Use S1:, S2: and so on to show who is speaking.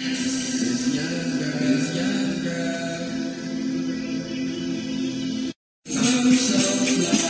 S1: I'm so glad.